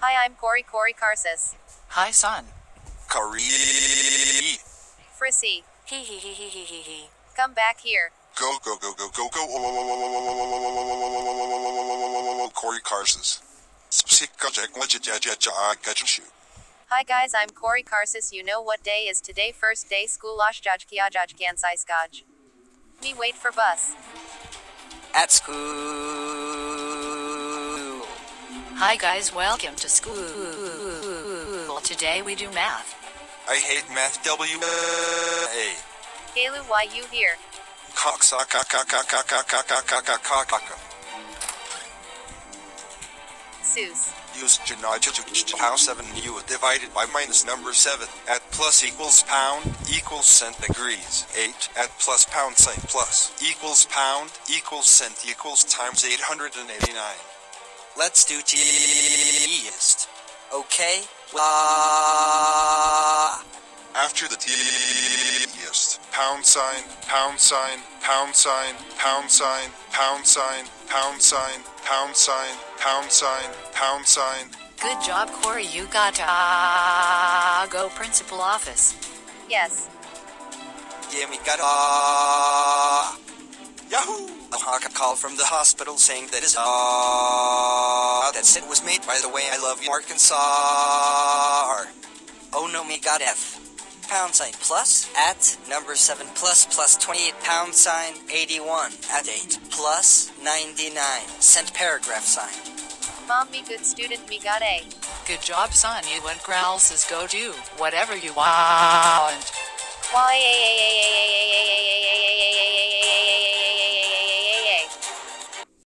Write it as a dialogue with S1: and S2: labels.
S1: Hi, I'm Cory Cory Carsus.
S2: Hi, son.
S3: Cory.
S1: Frissy.
S2: Hee hee hee hee hee hee.
S1: Come back here.
S3: Go go go go go go. Cory Carsus.
S1: Hi guys, I'm Cory Carsus. You know what day is today? First day school. Losh Jaj Kia Jaj Gansai Skaj. Me wait for bus.
S2: At school. Hi, guys. Welcome to school. Today we do math.
S3: I hate math. W. A.
S1: Galu, why you here? Seuss.
S3: Use Janaj pound 7 u divided by minus number 7 at plus equals pound equals cent degrees 8 at plus pound sign plus equals pound equals cent equals times 889.
S4: Let's do teast. Okay?
S3: After the test, pound sign, pound sign, pound sign, pound sign, pound sign, pound sign, pound sign, pound sign, pound sign.
S2: Good job, Cory. You got to uh, go principal office.
S1: Yes.
S4: Yeah, we got a
S3: Yahoo!
S4: a hawk call from the hospital saying that is uh that sit was made by the way I love you Arkansas. Oh no, me got F. Pound sign plus at number 7 plus plus 28 pound sign 81 at 8 plus 99 cent paragraph sign.
S1: Mom, me good student, me got A.
S2: Good job, son. You and Growls is go do whatever you want.
S1: Why